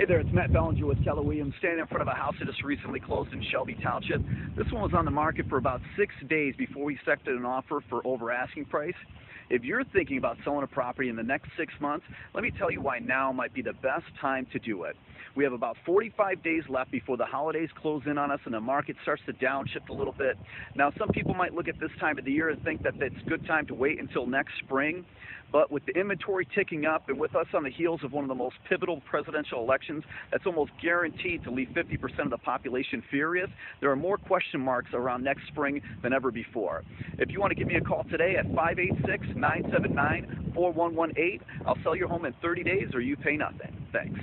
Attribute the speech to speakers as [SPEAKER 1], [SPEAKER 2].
[SPEAKER 1] Hey there, it's Matt Belanger with Keller Williams, standing in front of a house that just recently closed in Shelby Township. This one was on the market for about six days before we accepted an offer for over asking price. If you're thinking about selling a property in the next six months, let me tell you why now might be the best time to do it. We have about 45 days left before the holidays close in on us and the market starts to downshift a little bit. Now, some people might look at this time of the year and think that it's a good time to wait until next spring, but with the inventory ticking up and with us on the heels of one of the most pivotal presidential elections that's almost guaranteed to leave 50% of the population furious, there are more question marks around next spring than ever before. If you want to give me a call today at 586 979 4118, I'll sell your home in 30 days or you pay nothing. Thanks.